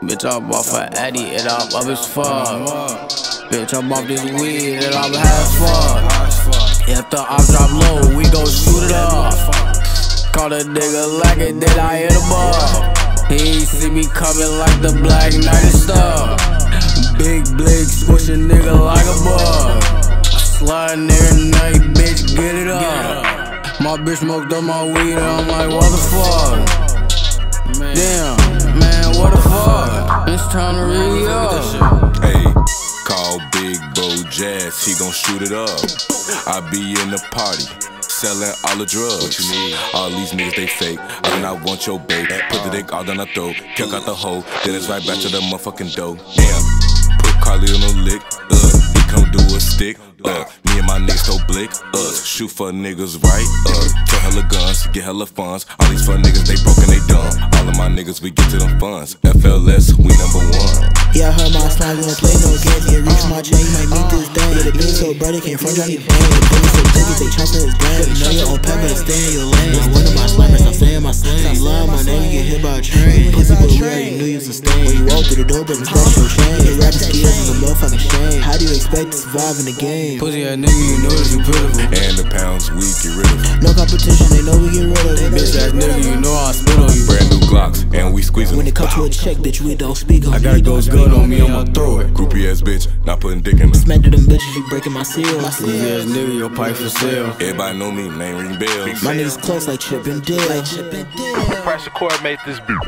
Bitch, I'm off a Eddie, and I'm up as fuck. Bitch, I'm off this weed, and I'm high as fuck. If the op drop low, we gon' shoot it up. Call a nigga like it, then I hit him up. He see me coming like the Black Knight and stuff. Big blick, squish a nigga like a bug. Sliding every night, bitch, get it up. My bitch smoked up my weed, and I'm like, what the fuck? Damn, man, what the fuck? It's time to really up. Hey, call Big Bo Jazz, he gon' shoot it up. I be in the party. Selling all the drugs. What you need? All these niggas, they fake. I do not want your bait. Put the dick all down the throat. Kick out the hole. Then it's right back to the motherfucking dough. Damn. Put Carly on the lick. Uh, he come do a stick. Uh, me and my niggas so blick. Uh, shoot for niggas right. Uh, kill hella guns, get hella funds. All these fun niggas, they broke and they dumb. All of my niggas, we get to them funds. FLS, we number one. Yeah, I heard my slime, we don't play no games. Yeah, reach my chain, you might meet this day. Yeah, the beat so bright, it came from Johnny Bang. The police so jiggy, they try to his brand. You know your own pepper, but stay in your lane. Now, one of my slammers, I'm saying my slang. Stop lying, my name, you get hit by a train. Pussy, but we already knew you sustain. When you walk through the door, but it's that's your chain. Yeah, rapping skills is a motherfucking shame. How do you expect to survive in the game? Pussy ass nigga, you know that you pitiful. And the pounds, we get rid of. No competition, they know we get rid of it. Bitch ass nigga, you know I and we squeeze. When it comes to a check, bitch, we don't speak on I got a ghost gun on me, I'ma throw it. Groupie ass bitch, not putting dick in them. Smack to them bitches, you breaking my seal. Pussy ass nigga, your pipe for sale. Everybody know me, name ring bells. My niggas close like Chip and Dale. Pressure Core made this beat.